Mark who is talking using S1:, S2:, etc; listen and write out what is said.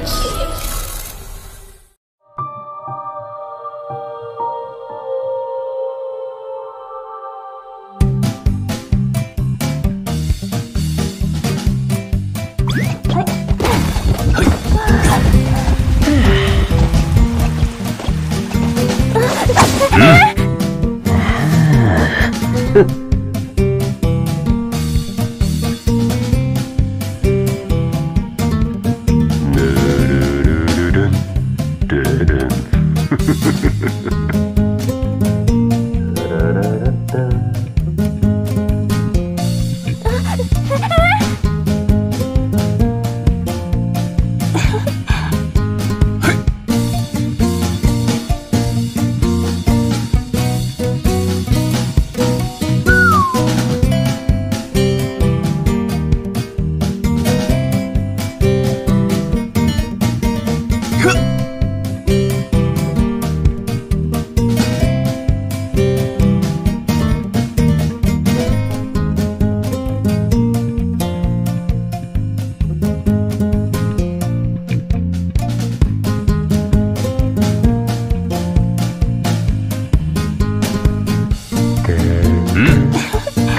S1: う
S2: ん。
S3: Ha ha ha ha ha!